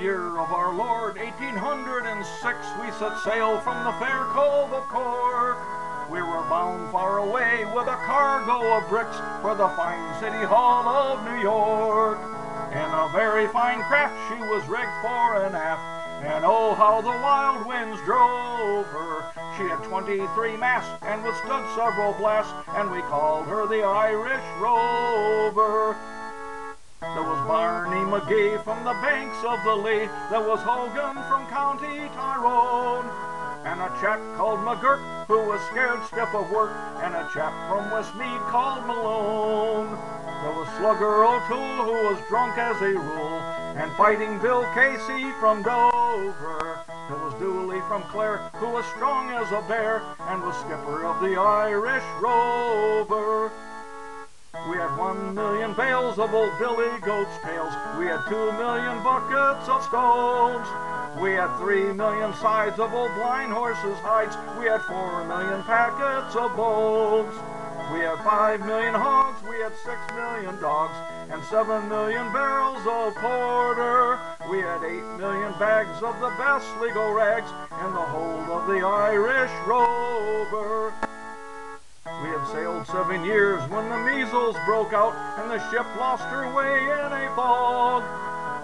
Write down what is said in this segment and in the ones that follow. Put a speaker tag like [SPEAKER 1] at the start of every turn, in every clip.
[SPEAKER 1] year of our Lord 1806, we set sail from the fair cove of Cork. We were bound far away with a cargo of bricks for the fine city hall of New York. In a very fine craft she was rigged fore and aft, and oh how the wild winds drove her. She had 23 masts and withstood several blasts, and we called her the Irish Rover. McGee from the banks of the Lee. There was Hogan from County Tyrone. And a chap called McGurk who was scared stiff of work. And a chap from Westmeath called Malone. There was Slugger O'Toole who was drunk as a rule. And Fighting Bill Casey from Dover. There was Dooley from Clare who was strong as a bear. And was skipper of the Irish Rover. One million bales of old Billy Goat's tails. We had two million buckets of stones. We had three million sides of old blind horses' hides. We had four million packets of bones. We had five million hogs. We had six million dogs. And seven million barrels of porter. We had eight million bags of the best Sligo rags in the hold of the Irish Rover. Sailed seven years when the measles broke out and the ship lost her way in a fog.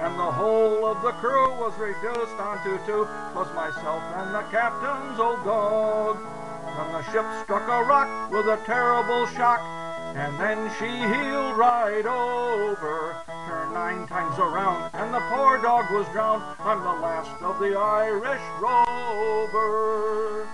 [SPEAKER 1] And the whole of the crew was reduced unto two, plus myself and the captain's old dog. Then the ship struck a rock with a terrible shock, and then she heeled right over. Turned nine times around, and the poor dog was drowned. I'm the last of the Irish Rover.